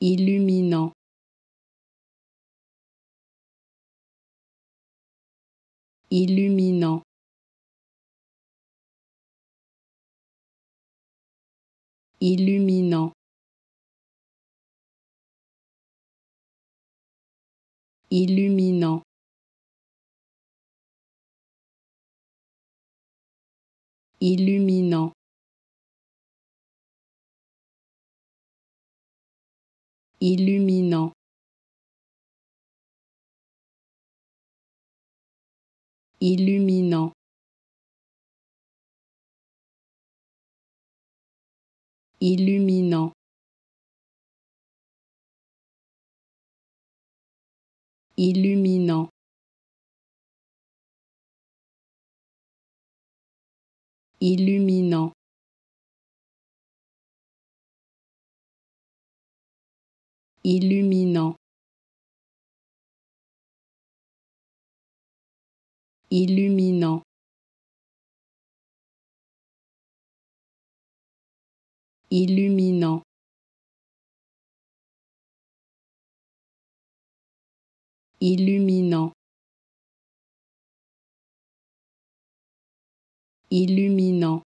illuminant. Illuminant. Illuminant. Illuminant. Illuminant illuminant. Illuminant. Illuminant. Illuminant. Illuminant illuminant. Illuminant. Illuminant. Illuminant. Illuminant